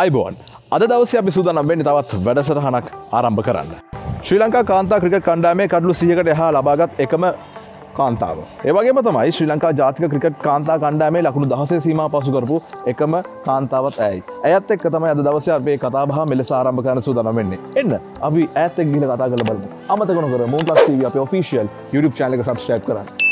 අයිබෝන් අද දවස අපි සූදානම් වෙන්නේ තවත් වැඩසටහනක් ආරම්භ කරන්න. ශ්‍රී ලංකා කාන්තා ක්‍රිකට් කණ්ඩාමේ කඩලු සියකට එහා ලබාගත් එකම කාන්තාව. ඒවගේම තමයි ශ්‍රී ලංකා ජාතික ක්‍රිකට් කාන්තා කණ්ඩාමේ ලකුණු දහසේ සීම පසු කරපු එකම කාන්තාවත් ඇයි. ඇත් එක් තමයි අද දවස අපේ කතාබහ මෙලෙස ආරම්භ කරන සූදානම් වෙන්නේ. එන්න අපි ඇත් එක් ගිල කතා කළ බලමු. අමතකන කර මූන් ප්ලස් TV අපේ ඔෆිෂියල් YouTube channel එක subscribe කරන්න.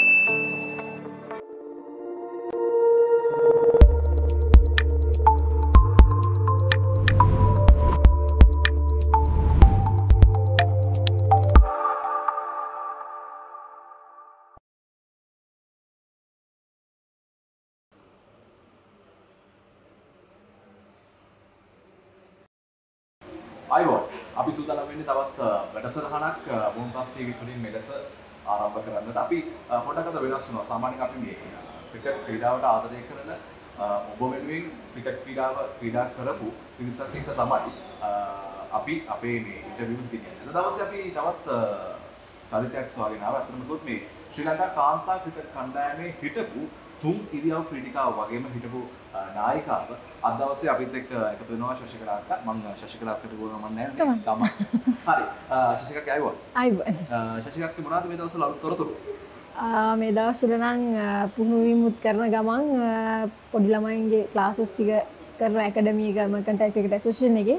වැඩසටහනක් මූන් ප්ලස් TV තුලින් මෙලෙස ආරම්භ කරන්නට අපි අ, පොඩ්ඩක් අද වෙනස් වෙනවා සාමාන්‍යයෙන් අපි මේ ක්‍රිකට් ක්‍රීඩාවට ආදරය කරන අ, ඔබ වෙනුවෙන් ක්‍රිකට් ක්‍රීඩාව ක්‍රීඩා කරපු පිරිසක් එක්ක තමයි අ, අපි අපේ මේ ඉන්ටර්විව්ස් ගෙනියන්නේ. අද දවසේ අපි තවත් අ, චරිතයක් සොයාගෙන ආවා. අතනම කිව්වොත් මේ ශ්‍රී ලංකා කාන්තා ක්‍රිකට් කණ්ඩායමේ හිටපු තුන් ඉරියව් ක්‍රීඩිකාව වගේම හිටපු නායිකාව අද දවසේ අපිත් එක්ක එකතු වෙනවා ශශිකලා අක්කා. මම ශශිකලා අක්කට ගෝන මම නෑ. ගමන්. හරි. අ, ශශිකා කෑවුවා. අයිබන් ශශිකක්ක මොනාද මේ දවස්වල අලුත් තොරතුරු? මේ දවස්සල නං පුහුණුවීමුත් කරන ගමන් පොඩි ළමයින්ගේ ක්ලාසස් ටික කරන ඇකඩමිය ගම කටක්කට ඇසෝෂන් එක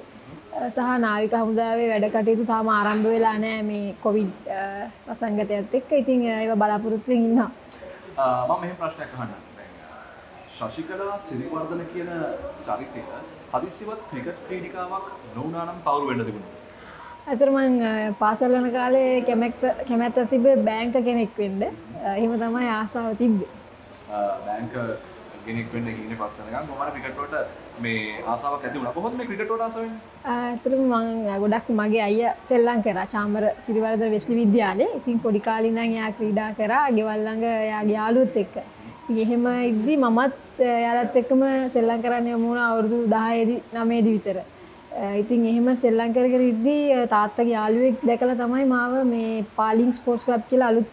සහ නාවික හමුදාවේ වැඩ කටයුතු තාම ආරම්භ වෙලා නෑ මේ කොවිඩ් වසංගතයත් එක්ක ඉතින් ඒව බලාපොරොත්තුවෙන් ඉන්න අ, මම මෙහෙම ප්‍රශ්නයක් අහන්න. ශශිකලා සිරිවර්ධන කියන චරිතය හදිස්සියවත් ක්‍රිකට් ක්‍රීඩිකාවක් නොවුනා නම් කවුරු වෙන්න තිබුණා? ඇතරමං පාසල්ලන කාලේ කැමැක්ත කැමැත්ත තිබේ බෑංක කෙනෙක් වෙන්ඩ එහෙම තමයි ආසාාව තිබ්බේ අ, බෑන්ක කෙනෙක් වෙන්න හීන පස්සන ගමන් කොහොමද ක්‍රිකට් වලට මේ ආසාවක් ඇති වුණා. කොහොමද මේ ක්‍රිකට් වලට ආස වෙන්නේ? ඇතරම මං ගොඩක් මගේ අය සෙල්ලං කර චාමර සිරිවරද වෙස්ලි විද්‍යාලේ. ඉතින් පොඩි කාලින්න එයා ක්‍රීඩා කරා. ගෙවල්ලඟ යාගේ යාලුත් එක්ක. ඉතින් එහෙම ඉද්දි මමත් යාලත් එක්කම සෙල්ලං කරන්න යමුණ අවුරුදු දහයේදි නමේදි විතර. අ, ඉතින් එහෙම සෙල්ලං කර කර ඉද්දී අ, තාත්තගේ යාළුවෙක් දැකලා තමයි මාව මේ පාලිං ස්පෝර්ට්ස් ක්ලබ් කියලා අලුත්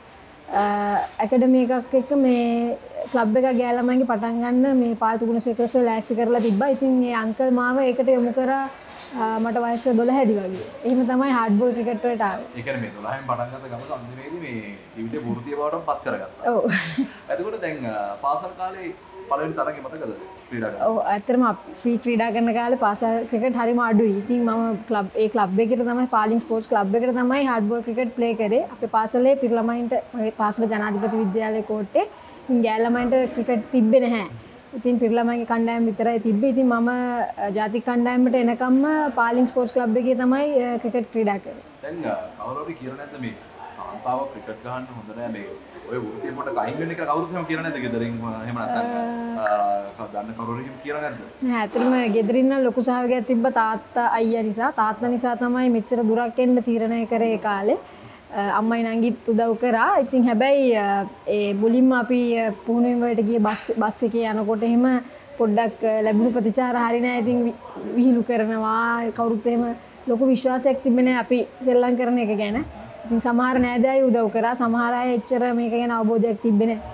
ඇකඩම එකක් එක්ක මේ කලබ් එක ගෑලමගේ පටන් ගන්න මේ පාතුගුණ සෙකස ලෑස්ති කරලා තිබ්බා. ඉතින් ඒ අංකල් මාව එකට යොමු කරා. අ, මට වයස දොළ හැදි වගේ එහෙම තමයි හඩ්බෝල් ඒ කියන්නේ මේ 12න් පටන් ගත්ත ගමන් අන්තිමේදී මේ ජීවිතේ වෘත්තීය බවට පත් කරගත්තා. ඔව් එතකොට දැන් පාසල් කාලේ පළවෙනි තරඟේ මතකද ක්‍රීඩා ඇත්තටම අපි ක්‍රීඩා කරන කාලේ පාසල් ක්‍රිකට් හරිම අඩුයි. ඉතින් මම ක්ලබ් ඒ ක්ලබ් එකට තමයි පාලින් ස්පෝර්ට්ස් ක්ලබ් එකට තමයි හાર્ඩ්බෝල් ක්‍රිකට් ප්ලේ කරේ. අපේ පාසලේ පිර ළමයින්ට මගේ පාසල ජනාධිපති විද්‍යාලයේ කෝට්ටේ ඉතින් ගෑල් ළමයින්ට ක්‍රිකට් තිබ්බේ නැහැ. ඉතින් පිර ළමයිගේ කණ්ඩායම විතරයි තිබ්බේ. ඉතින් මම ජාතික කණ්ඩායමට එනකම්ම පාලින් ස්පෝර්ට්ස් ක්ලබ් එකේ තමයි ක්‍රිකට් ක්‍රීඩා කරේ. දැන් කවුරු හරි කියලා නැද්ද මේ කාන්තාව ක්‍රිකට් ගහන්න හොඳ නෑ මේ ඔය වෘත්තිය පොඩ්ඩක් අයින් වෙන්න කියලා කවුරුත් එහෙම කියලා නැද්ද ගෙදරින් එහෙම නැත්නම් දන්න කවුරු හරි කියලා නැද්ද? නෑ ඇතරම ගෙදරින්න ලොකු සහගයක් තිබ්බ තාත්තා අයිය නිසා තාත්ත නිසා තමයි මෙච්චර දුරක් එන්න තීරණය කරේ ඒ කාලේ අම්මයි නංගිත් උදව් කරා. ඉතින් හැබැයි අ, ඒ මුලින්ම අපි අ, පුහුණුවීම් වලට ගිය බස් බස් එකේ යනකොට එහෙම පොඩ්ඩක් අ, ලැබුණු ප්‍රතිචාර හරි නෑ. ඉතින් වි- විහිළු කරනවා. කවුරුත් එහෙම ලොකු විශ්වාසයක් තිබෙන්නේ නෑ අපි සෙල්ලම් කරන එක ගැන. ඉතින් සමහර නෑදෑයෝ උදව් කරා. සමහර අය එච්චර මේක ගැන අවබෝධයක් තිබෙන්නේ නෑ.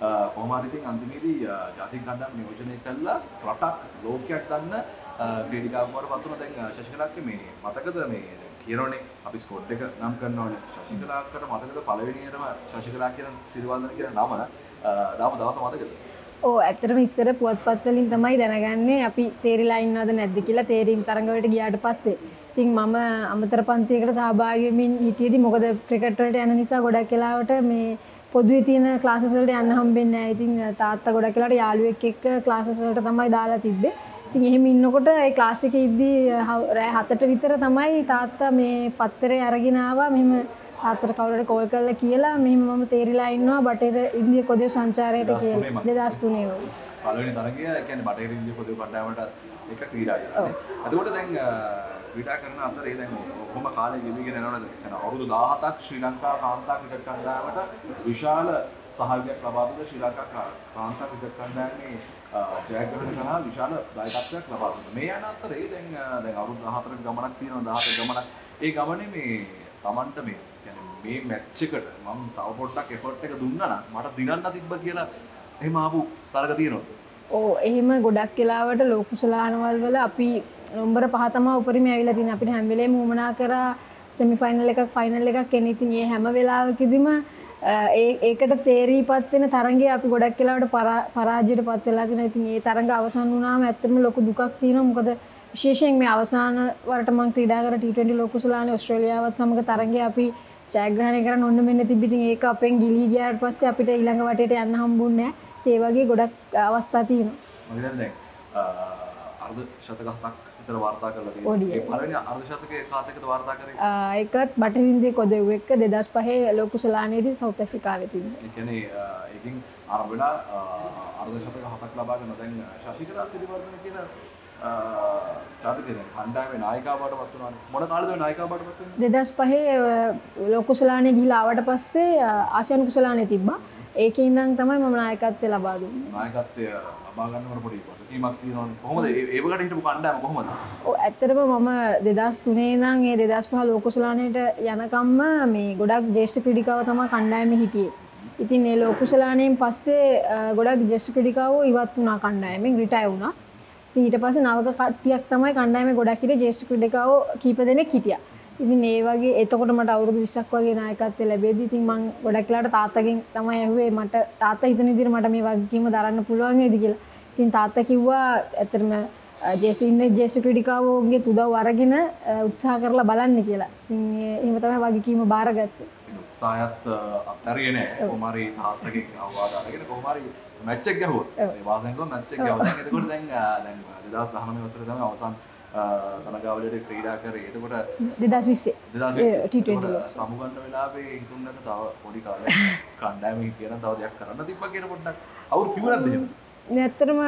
අ, කොහොම හරි ඉතින් අන්තිමේදී අ, ජාතික කණ්ඩායම නියෝජනය කළා. රටක් ලෝකයක් දන්න අ, ක්‍රීඩිකාවක් බවට පත් වුණා දැන් අ, ශශිකලාක්ගේ මේ මතකද මේ දැන් කියනෝනේ අපි ස්කෝඩ් එක නම් කරනවානේ. ශශිකලාක්කට මතකද පළවෙනියටම ශශිකලා කියන සිරිවර්ධන කියන නම අ, දාම දවස මතකද? ඕ ඇතරම ඉස්සර පුවත්පත්වලින් තමයි දැනගන්නේ අපි තේරිලා ඉන්නවද නැද්ද කියලා තේරීම් තරඟවලට ගියාට පස්සේ. ඉතින් මම අමතර පන්තියකට සහභාගමින් හිටියදි මොකද ක්‍රිකට්වලට යන නිසා ගොඩක් කලාවට මේ පොදුවේ තියෙන ක්ලාසසල්ට යන්න හම්බෙන්න ඉතින් තාත්තා ගොඩක් කලාට යාළුවෙක් එක්ක ක්ලාසසල්ට තමයි දාලා තිබ්බේ. ඉතින් එහෙම ඉන්නකොට ඒ ක්ලාස් එකේ ඉද්දී හව- රෑ හතට විතර තමයි තාත්තා මේ පත්තරේ අරගෙන ආවා මෙහෙම තාත්තට කවුරුහරි කෝල් කරලා කියලා මෙහෙම මම තේරිලා ඉන්නවා බටේර ඉන්දිය කොදේ සංචාරයට 2003 කියලා මම. 2003 වගේ. පළවෙනි තරගය කියන්නේ බටහිර ඉන්දිය පොදු කණ්ඩායමට එක ක්‍රීඩා කරන්නේ. එතකොට දැන් අ, ක්‍රීඩා කරන අතරේ දැන් කොහොම කාලේ ගෙවිගෙන යනවද? يعني අවුරුදු 17ක් ශ්‍රී ලංකා කාන්තා ක්‍රිකට් කණ්ඩායමට විශාල සහයෝගයක් ලබා දුන්න ශ්‍රී ලංකා කාන්තා ක්‍රිකට් කණ්ඩායමේ ජයග්‍රහණ කරා විශාල දායකත්වයක් ලබා දුන්නා. මේ යන අතරේ දැන් දැන් අවුරුදු 14ක ගමනක් තියෙනවා 18 ගමනක්. ඒ ගමනේ මේ Tamanට මේ කියන්නේ මේ මැච් එකට මම තව පොඩ්ඩක් එෆර්ට් එක දුන්නා නම් මට දිනන්න තිබ්බ කියලා එහෙම ආපු තරග තියෙනවා. ඕ එහෙම ගොඩක් කෙලාවට ලෝකුසලානවල් වල අපි නොම්බර පහතම උපරිම ඇවිල තින අපිට හැම්වෙලේ මුමනා කර සෙමිෆයිනල් එක ෆයිනල් එකක් කෙනෙතින් ඒ හැම වෙලාවකිදිම ඒකට තේරී පත්වෙන තරගේ අපි ගොඩක් කියලාට පරාජයට පත්වෙලා තින ඉතින් ඒ තරඟ අවසන් වනාම ඇත්තම ලොකු දුකක් තියෙන මොකද විශේෂයෙන් මේ අවසාන වරටම ක්‍රඩාකර ට ලොකුසලාන ස්ට්‍රලියාවත් සමඟ තරගේ අපි ජයග්‍රහණය කර ඔන්න මෙන්න තිබිතින්. ඒ අපෙන් ගිලී ගයාට පස්සේ අපිට ඉළඟ වටට යන්න හම්බුන්න ඒවගේ ගොඩක් අවස්ථා තියෙන අර්ධ ශතකහතක් විතර වාර්තා කරලා ඔඩිය. ඒ පළවෙනි අර්ධ ශතකයේ කාතකද වාර්තා කරේ? එකත් බටහින්දේ කොදෙව් එක්ක දෙදස් පහේ ලොකුසලානයේදී සෞත ෆ්‍රිකාවෙතින් ඒ කියන්නේ ඒකින් ආරම්භ වෙලා අර්ධ ශතක හතක් ලබාගෙන දැන් ශශිකලා සිරිවර්ධන කියන චාරිතය කණ්ඩායමේ නායිකාවට පත් වුණානේ. මොන කාලේද නායිකාවට පත් වෙන්නේ? දෙදස් පහේ ලොකුසලානය ගිලාවට පස්සේ ආසියන් කුසලානය තිබ්බා ඒක ඉඳන් තමයි මම නායකත්වය ලබා දුන්න. නායකත්වය ලබා ගන්නවට පොඩි වගකීමක් තියෙනවනේ කොහොමද? ඒවකට හිටපු කණ්ඩායම කොහොමද? ඇත්තරම මම දෙදස් තුනේ දං ඒ දෙදස් පහ ලෝකුසලානයට යනකම්ම මේ ගොඩක් ජේෂ්ඨ ක්‍රඩිකාව තම කණ්ඩායම හිටියේ. ඉතින් ඒ ලෝකුසලානයෙන් පස්සේ ගොඩක් ජෙස්ට ක්‍රඩිකාව ඉවත් වුණා කණ්ඩායමෙන් රිටය වුණා. ඊට පස නවක කට්ටියක් තමයි කණ්ඩායම ගොඩක්කිට ජේෂ්ඨ ක්‍රඩිකාව කීප දෙනෙක් හිටිය ඉතින් ඒ වගේ එතකොට මට අවුරුදු විස්සක් වගේ නායකත්වය ලැබේද ඉතින් මං ගොඩක්ලාට තාත්තකින් තමයි ඇහුවේ මට තාත්ත හිතන ඉදිරි මට මේ වගකීම දරන්න පුළුවන් ඇදි කියලා. ඉතින් තාත්ත කිව්වා ඇතරම ජේෂ්ට ඉන්න ජේෂ්ට ක්‍රඩිකාවෝගේ තුදව් අරගෙන උත්සාහ කරලා බලන්න කියලා. එම තමයි වගකීම බාරගත්ත. උත්සාහයත් අත්තරගෙන කොමරි තාත්තකින් අවවාදාගෙන කොහමරි මැච්චක් ගැහුව. වාසක මැච්චක් ගව එතකොට දැන් දැන් දෙදස් දහනම වසර තම අවසන් තනගාවලට ක්‍රීඩා කර එතකොට දෙදස් විස්සේ සමුගන්න වෙලාේ හිතුන්නට තව පොඩි කාල කණ්ඩෑම කියන තව දෙයක් කරන්න තිබ කියෙන පොඩ්ඩක් අවු කිවරද නැත්තරම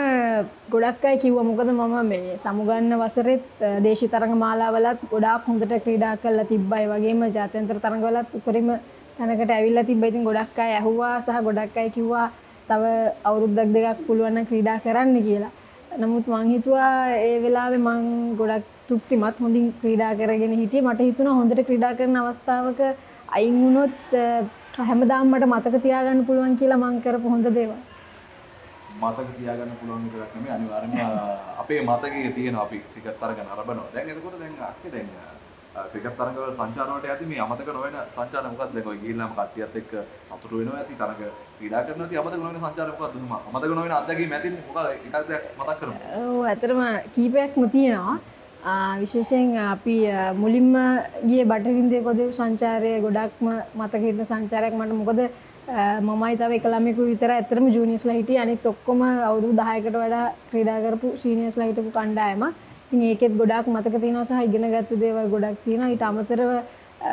ගොඩක් අයි කිව්ව මොකද මම මේ සමුගන්න වසරෙත් දේශි තරඟ මාලාවලත් ගොඩක් හොඳට ක්‍රීඩා කල්ලා තිබ්බයි වගේම ජාතන්ත්‍ර තරඟවලත් උපරිම තැනකට ඇවිල්ල තිබයිතින් ගොඩක් අයි ඇහුවා සහ ගොඩක් අයි කිව්වා තව අවුරුද්දක් දෙකක් පුළුවන්න ක්‍රීඩා කරන්න කියලා නමුත් මංහිතුවා ඒ වෙලාවෙ මං ගොඩක් තුෘප්තිමත් හොඳින් ක්‍රීඩා කරගෙන හිටිය. මට හිතුන හොඳට ක්‍රීඩා කරන අවස්ථාවක අයිංවුණොත් හැමදාම්මට මතක තියාගන්න පුළුවන් කියලා මංකරපු හොඳ දේව මතක තියාගන්න පුළුවන් විතරක්නම අනිවාර්ම අපේ මතක තියෙන අපි ටිකත් අරග නරබනවා දැන් එතකොට දැන් අක්ක දෙන්න ක්‍රිකට් තරඟවල සංචාරවලට ඇති මේ අමතක නොවන සංචාර මොකක්ද? දැන් ඔය ගිහිල්ලාම කට්ටියත් එක්ක සතුටු වෙනවා ඇති තරඟ ක්‍රීඩා කරනවා ඇති අමතක නොවන සංචාර මොකක්ද උම අමතක නොවන අත්දැකීම් ඇතිනේ මොකද එකක් දෙයක් මතක් කරමු. ඔව් ඇත්තටම කීපයක්ම තියෙනවා. විශේෂයෙන් අපි මුලින්ම ගිය බටහින්දේ කොදෙව් සංචාරය ගොඩක්ම මතක හිටින සංචාරයක් මට. මොකද මමයි තව එක ළමෙකු විතර ඇතරම ජූනියස්ලා හිටිය. අනිත් ඔක්කොම අවුරුදු 10කට වඩා ක්‍රීඩා කරපු සීනියර්ස්ලා හිටපු කණ්ඩායම ඉතින් ඒකෙත් ගොඩක් මතක තියෙනවා සහ ඉගෙන ගත්ත දේවල් ගොඩක් තියෙනවා ඊට අමතරව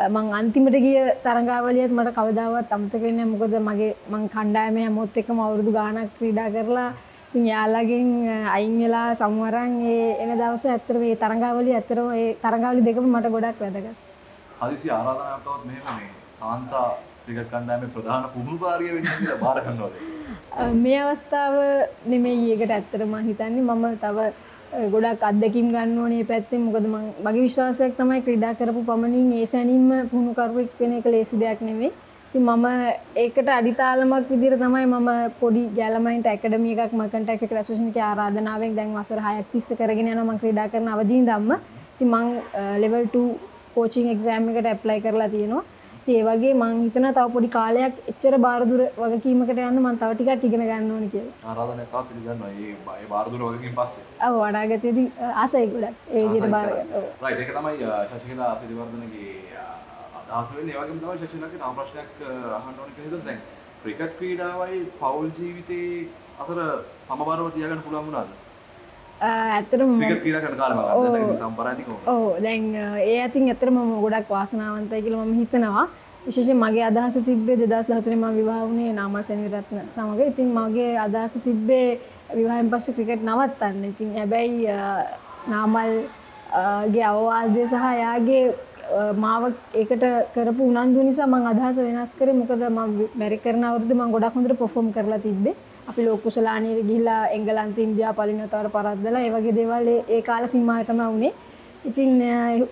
මං අන්තිමට ගිය තරඟාවලියත් මට කවදාවත් අමතක වෙන්නේ නැහැ මොකද මගේ මං කණ්ඩායමේ හැමෝත් එක්කම අවුරුදු ගාණක් ක්‍රීඩා කරලා ඉතින් යාළගෙන් අයින් වෙලා සමවරන් ඒ එන දවස ඇත්තටම මේ තරඟාවලිය ඇත්තටම ඒ තරඟාවලිය දෙකම මට ගොඩක් වැදගත්. හදිසි ආරාධනාවක් තවත් මෙහෙම මේ කාන්තා ක්‍රිකට් කණ්ඩායමේ ප්‍රධාන පුහුණුකාරිය වෙන්න කියලා බාර ගන්නවද? මේ අවස්ථාව නෙමෙයි ඒකට ඇත්තටම හිතන්නේ මම තව ගොඩක් අත්දැකින් ගන්න ඕනේ පැත්තෙන් මොකද මගේ විශ්වාසයක් තමයි ක්‍රීඩා කරපු පමණින් ඒ සැනින්ම පුහුණුකරුවෙක් වෙන එක ලේසි දෙයක් නෙවෙයි. ඉතින් මම ඒකට අඩිතාලමක් විදිහට තමයි මම පොඩි ගැලමයින්ට ඇකඩමි එකක් මකන්ට එක ඇසෝසියේෂන් එකේ ආරාධනාවෙන් දැන් වසර 6ක් තිස්ස කරගෙන යනවා මම ක්‍රීඩා කරන අවදීන් ධම්ම. ඉතින් මම ලෙවල් 2 කෝචින් එක්සෑම් එකට ඇප්ලයි කරලා තියෙනවා. ඒ වගේ මං හිතන තව පොඩි කාලයක් එච්චර බාරදුර වගකීමකට යන්න මන් තව ටිකක් ඉගෙන ගන්න ඕන කිය ආරාධනයක් පිළිගන්නවා. ඒ බාරදුර වගකින් පස්සේ. ඔව් වඩාගතයේදී ආසයි ගොඩක්. ඒ විදිහට බාර රයිට් ඒක තමයි ශශිකලා සිරිවර්ධනගේ අදහස වෙන්නේ. ඒ වගේම තමයි ශශිකලාගේ තව ප්‍රශ්නයක් අහන්න ඕන කියලා දැන් ක්‍රිකට් ක්‍රීඩාවයි පවුල් ජීවිතේ අතර සමබරව තියාගන්න පුළුවන් වුණාද සම්ප්‍රදායික ඔව් දැන් ඒ අතින් ඇතරම ගොඩක් වාසනාවන්තයි කියලා මම හිතනවා විශේෂ මගේ අදහස තිබ්බේ දෙදස් දහතුනේ ම විවාහ වුණේ නාමල් සැනිරත්න සමඟ ඉතින් මගේ අදහස තිබ්බේ විවාහෙන් පස්ස ක්‍රිකට් නවත්තන්න ඉතින් හැබැයි නාමල්ගේ අවවාදය සහ යාගේ මාව ඒකට කරපු උනන්දු නිසා මං අදහස වෙනස් කර මොකද ම මැරි කරන අවුරදු මං ගොඩක් හොඳට පොෆොම් කරලා තිබ්බේ අපි ලෝකුසලානයට ගිහිලා එංගලන්ත ඉන්දයා පලිනතවර පරද්දලා ඒවගේ දේවල් ඒ කාල සිංහතම වුණේ ඉතින්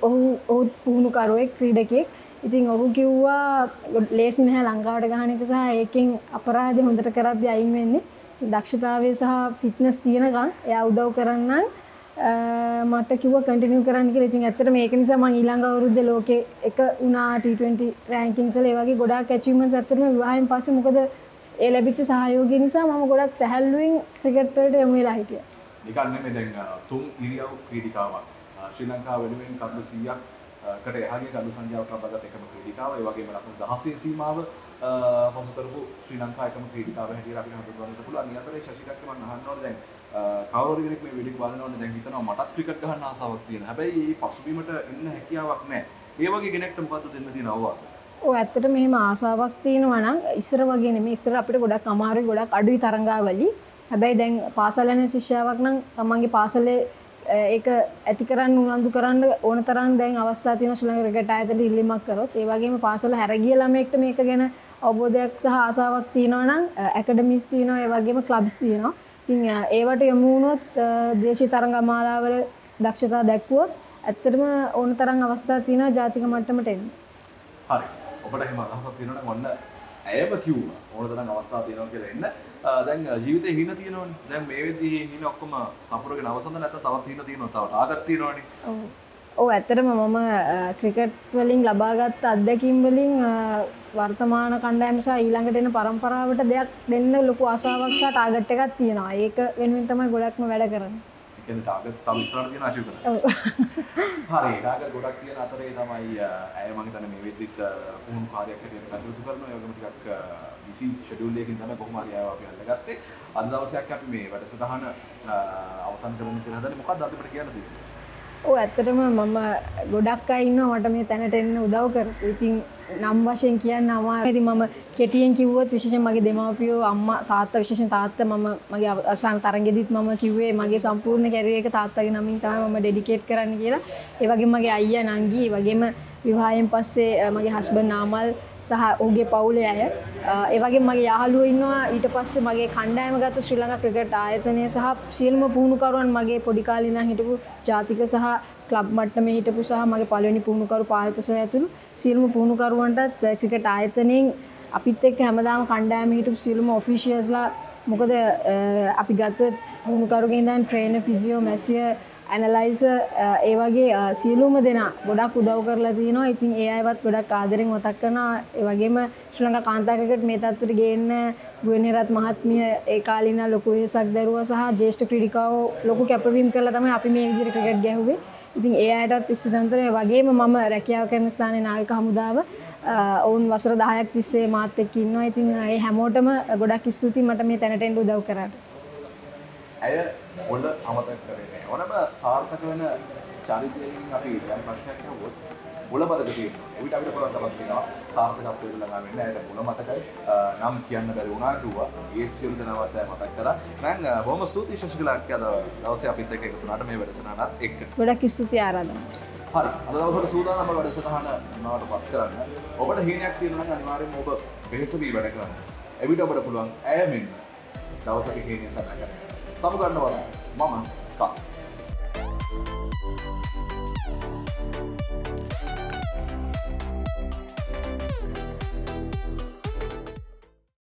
ඔහු ඔහුත් පුහුණු කරුවෙක් ක්‍රීඩකෙක් ඉතින් ඔහු කිව්වා ලේසි නැහැ ලංකාවට ගහනක සහ ඒකින් අපරාධ හොඳට කරද්‍ය අයින් වෙන්නේ. දක්ෂතාවය සහ ෆිට්නස් තියෙනකම් එයා උදව් කරන්න මට කිව කටිනිය කරන්න කියලා. ඉතින් ඇත්තට මේක නිසා මං ඊළඟ අවුරුද්ද ලෝකෙ එක උනා T20 රෑන්කින්සල ඒ වගේ ගොඩාක් ඇචීව්මන්ට්ස් ඇත්තටම විවාහයෙන් පස්සේ මොකද ඒ ලැබිච්ච සහයෝගය නිසා මම ගොඩක් සැහැල්ලුවෙන් ක්‍රිකට් වලට යොමු වෙලා හිටියා. නිකන් නෙමෙයි දැන් අ, තුන් ඉරියව් ක්‍රීඩිකාවක් අ, ශ්‍රී ලංකාව වෙනුවෙන් කඩු 100ක් කට එහාගේ කඩු සංඛ්‍යාවක් ලබාගත් එකම ක්‍රීඩිකාව ඒ වගේම ලකුණු 16 සීමාව අ, පසු කරපු ශ්‍රී ලංකා එකම ක්‍රීඩිකාව හැටියට අපිට හඳුන්වන්නට පුළුවන්. මේ අතරේ ශශිකක්ක මම අහන්න ඕනේ දැන් අ, කවුරු කෙනෙක් මේ වීඩියෝ බලනවනේ දැන් හිතනවා මටත් ක්‍රිකට් ගහන්න ආසාවක් තියෙනවා. හැබැයි මේ පසුබිමට එන්න හැකියාවක් නැහැ. ඒ වගේ කෙනෙක්ට මොකද්ද දෙන්න තියෙන අවවාද? ඕ ඇත්තට මෙහෙම ආසාවක් තියෙනවා නම් ඉස්සර වගේ නෙමෙයි ඉස්සර අපිට ගොඩක් අමාරුයි ගොඩක් අඩුයි තරංගාවලි. හැබැයි දැන් පාසල් යන ශිෂ්‍යාවක් නම් තමන්ගේ පාසලේ අ, ඒක ඇති කරන්න උනන්දු කරන්න ඕන තරම් දැන් අවස්ථා තියෙනවා ශ්‍රී ලංකා ක්‍රිකට් ආයතනයට ඉල්ලීමක් කරොත් ඒ වගේම පාසල හැර ගිය ළමයෙක්ට මේක ගැන අවබෝධයක් සහ ආසාවක් තියෙනවා නම් ඇකඩමිස් තියෙනවා ඒ වගේම ක්ලබ්ස් තියෙනවා. ඉතින් අ, ඒවට යොමු වුණොත් අ, දේශීය තරංගමාලාවල දක්ෂතා දැක්වුවොත් ඇත්තටම ඕන තරම් අවස්ථා තියෙනවා ජාතික මට්ටමට එන්න. හරි. ඔබට එහෙම අදහසක් තියෙනවා නම් ඔන්න ඇයම කිව්වා ඕන තරම් අවස්ථා තියෙනවා කියලා එන්න. අ, දැන් ජීවිතේ හිණ තියෙනවනේ. දැන් මේ වෙද්දී හිණ ඔක්කොම සපුරගෙන අවසන්ද නැත්නම් තවත් හිණ තියෙනවා. තව ටාගට් තියෙනවනේ. ඔව්. ඔව් ඇත්තටම මම ක්‍රිකට් වලින් ලබාගත් අත්දැකීම් වලින් අ, වර්තමාන කණ්ඩායම සහ ඊළඟට එන පරම්පරාවට දෙයක් දෙන්න ලොකු ආසාවක් සහ ටාගට් එකක් තියෙනවා. ඒක වෙනුවෙන් තමයි ගොඩක්ම වැඩ කරන්නේ. ටාගට්ස් තව ඉස්සරහට තියෙන අචීව් කරන්න. ඔව්. හරි ටාගට් ගොඩක් තියෙන අතරේ තමයි ඇය මම හිතන්නේ මේ වෙද්දිත් පුහුණු කාර්යයක් හැටියට කටයුතු කරනවා. ඒ වගේම ටිකක් බිසි ෂෙඩියුල් එකකින් තමයි කොහොම හරි ආව අපි මේ වැඩසටහන අවසන් කරන්න කියලා හදන්නේ. මොකක්ද අද අපිට කියන්න තියෙන්නේ? ඔව් ඇත්තටම මම ගොඩක් අය ඉන්නවා මට මේ තැනට එන්න උදව් කරපු. ඉතින් නම් වශයෙන් කියන්න අමාරුයි. ඉතින් මම කෙටියෙන් කිව්වොත් විශේෂයෙන් මගේ දෙමාපියෝ අම්මා තාත්තා විශේෂයෙන් තාත්තා මම මගේ අවසාන තරගෙදිත් මම කිව්වේ මගේ සම්පූර්ණ කැරියර් එක තාත්තගේ නමින් තමයි මම ඩෙඩිකේට් කරන්න කියලා. ඒ වගේම මගේ අයියා නංගි, ඒ වගේම විවාහයෙන් පස්සේ අ, මගේ හස්බන්ඩ් නාමල් සහ ඔහුගේ පවුලේ අය. අ, ඒ වගේම මගේ යාළුවෝ ඉන්නවා. ඊට පස්සේ මගේ කණ්ඩායම ගත්ත ශ්‍රී ලංකා ක්‍රිකට් ආයතනය සහ සියලුම පුහුණුකරුවන් මගේ පොඩි කාලේ ඉඳන් හිටපු ජාතික සහ ක්ලබ් මට්ටමේ හිටපු සහ මගේ පළවෙනි පුහුණුකරු පාල්ත සහ ඇතුළු සියලුම පුහුණුකරුවන්ටත් අ, ක්‍රිකට් ආයතනයෙන් අපිත් එක්ක හැමදාම කණ්ඩායමේ හිටපු සියලුම ඔෆිෂියල්ස්ලා මොකද අ, අපි ගත්තොත් පුහුණුකරුගේ ඉඳන් ට්‍රේනර් ෆිසියෝ මැසියර් ඇනලයිසර් uh, ඒ වගේ අ, සියලුම දෙනා ගොඩක් උදව් කරලා තියෙනවා. ඉතින් ඒ අයවත් ගොඩක් ආදරෙන් මතක් කරනවා. ඒ වගේම ශ්‍රී ලංකා කාන්තා ක්‍රිකට් මේ තත්ත්වයට ගේන්න ගුවන්හරත් මහත්මිය ඒ කාලේ ඉඳන් ලොකු වෙහසක් දරුවා සහ ජ්‍යෙෂ්ඨ ක්‍රීඩිකාවෝ ලොකු කැපවීම් කරලා තමයි අපි මේ විදිහට ක්‍රිකට් ගැහුවේ. ඉතින් ඒ අයටත් ස්තුතිවන්තව ඒ වගේම මම රැකියාව කරන ස්ථානයේ නාවික හමුදාව අ, ඔවුන් වසර 10ක් තිස්සේ මාත් එක්ක ඉන්නවා. ඉතින් ඒ හැමෝටම ගොඩක් ස්තුතියි මට මේ තැනට එන්න උදව් කරාට. ඇය ඔල අමතක කරේ නෑ. ඕනම සාර්ථක වෙන චරිතයකින් අපි දැන් ප්‍රශ්නයක් මුල මතක තියෙනවා. එවිට අපිට පුළුවන් තමක් තියෙනවා සාර්ථකත්වයට ළඟා වෙන්න. ඇයට මුල මතකයි නම් කියන්න බැරි වුණා කිව්වා. ඒත් සියලු දෙනාවත් ඇය මතක් කරා. බොහොම ස්තුතියි ශශිකලා අක්කා අද දවසේ අපිත් එක්ක එකතු වුණාට මේ වැඩසටහනත් එක්ක. ගොඩක් ස්තුතියි ආරාධනා. හරි අද දවසට සූදානම් වැඩසටහන නවට පත් කරන්න. ඔබට හීනයක් තියෙනවා නම් අනිවාර්යයෙන්ම ඔබ වෙහෙස වී වැඩ කරන්න. එවිට ඔබට පුළුවන් ඇය මෙන්න දවසක හීනිය සටහන් කරන්න. සමගන්න වරන් මම කා